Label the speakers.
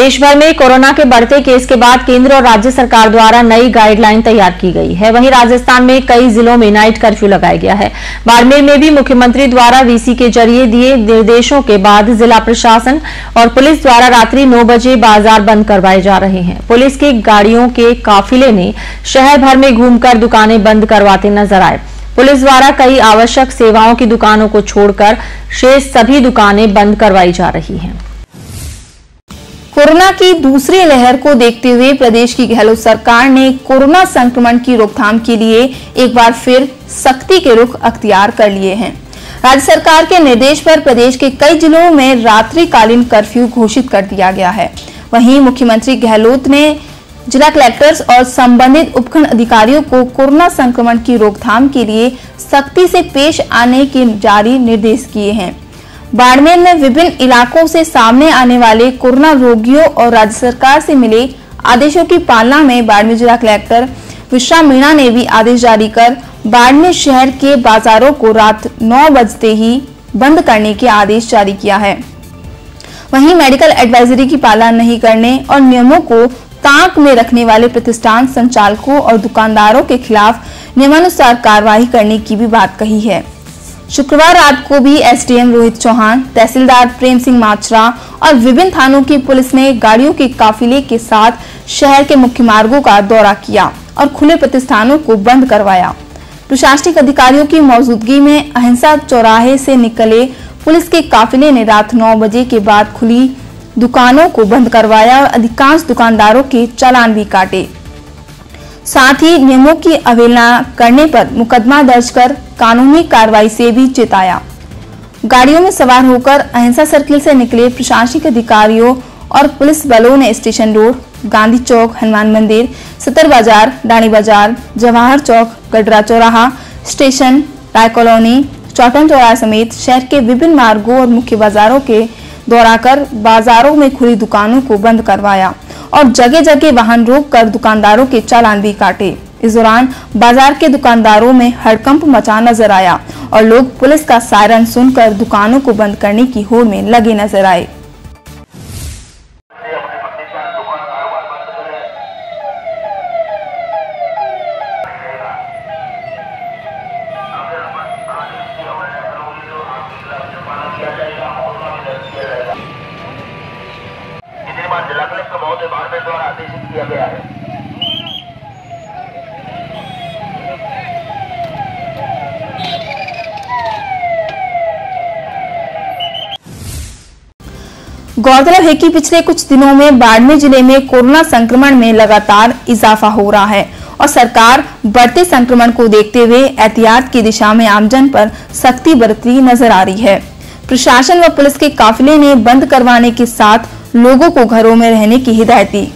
Speaker 1: देश भर में कोरोना के बढ़ते केस के बाद केंद्र और राज्य सरकार द्वारा नई गाइडलाइन तैयार की गई है। वहीं राजस्थान में कई जिलों में नाइट कर्फ्यू लगाया गया है। बाड़मेर में भी मुख्यमंत्री द्वारा वीसी के ज़रिए दिए निर्देशों के बाद जिला प्रशासन और पुलिस द्वारा रात्रि नौ बजे बाज़ार बंद करवाए जा रहे हैं। पुलिस की गाड़ियों के काफिले ने शहर भर में घूमकर दुकानें बंद करवाते नज़र आए। पुलिस द्वारा कई आवश्यक सेवाओं की दुकानों को छोड़कर शेष सभी दुकानें बंद करवाई जा रही हैं।
Speaker 2: कोरोना की दूसरी लहर को देखते हुए प्रदेश की गहलोत सरकार ने कोरोना संक्रमण की रोकथाम के लिए एक बार फिर सख्ती के रुख अख्तियार कर लिए हैं। राज्य सरकार के निर्देश पर प्रदेश के कई जिलों में रात्रिकालीन कर्फ्यू घोषित कर दिया गया है। वहीं मुख्यमंत्री गहलोत ने जिला कलेक्टर्स और संबंधित उपखंड अधिकारियों को कोरोना संक्रमण की रोकथाम के लिए सख्ती से पेश आने के जारी निर्देश किए हैं। बाड़मेर में विभिन्न इलाकों से सामने आने वाले कोरोना रोगियों और राज्य सरकार से मिले आदेशों की पालना में बाड़मेर जिला कलेक्टर विश्राम मीणा ने भी आदेश जारी कर बाड़मेर शहर के बाजारों को रात 9 बजते ही बंद करने के आदेश जारी किया है। वहीं मेडिकल एडवाइजरी की पालना नहीं करने और नियमों को ताक में रखने वाले प्रतिष्ठान संचालकों और दुकानदारों के खिलाफ नियमानुसार कार्रवाई करने की भी बात कही है। शुक्रवार रात को भी एसडीएम रोहित चौहान, तहसीलदार प्रेम सिंह माचरा और विभिन्न थानों की पुलिस ने गाड़ियों के काफिले के साथ शहर के मुख्य मार्गों का दौरा किया और खुले प्रतिष्ठानों को बंद करवाया। प्रशासनिक अधिकारियों की मौजूदगी में अहिंसा चौराहे से निकले पुलिस के काफिले ने रात नौ बजे के बाद खुली दुकानों को बंद करवाया और अधिकांश दुकानदारों के चालान भी काटे। साथ ही नियमों की अवहेलना करने पर मुकदमा दर्ज कर कानूनी कार्रवाई से भी चेताया। गाड़ियों में सवार होकर अहिंसा सर्किल से निकले प्रशासनिक अधिकारियों और पुलिस बलों ने स्टेशन रोड, गांधी चौक, हनुमान मंदिर, सतर बाज़ार, डाणी बाज़ार, जवाहर चौक, गडरा चौराहा, स्टेशन, राय कॉलोनी, चौटन चौराहा समेत शहर के विभिन्न मार्गों और मुख्य बाजारों के दौरा कर बाजारों में खुली दुकानों को बंद करवाया। और जगह जगह वाहन रोक कर दुकानदारों के चालान भी काटे। इस दौरान बाज़ार के दुकानदारों में हड़कंप मचा नज़र आया और लोग पुलिस का सायरन सुनकर दुकानों को बंद करने की होड़ में लगे नज़र आए।
Speaker 3: महोदय बारमेर द्वारा आदेशित किया गया है।
Speaker 2: गौरतलब है कि पिछले कुछ दिनों में बाड़मेर ज़िले में कोरोना संक्रमण में लगातार इजाफा हो रहा है और सरकार बढ़ते संक्रमण को देखते हुए एहतियात की दिशा में आमजन पर सख्ती बरती नज़र आ रही है। प्रशासन व पुलिस के काफिले ने बंद करवाने के साथ लोगों को घरों में रहने की हिदायत दी।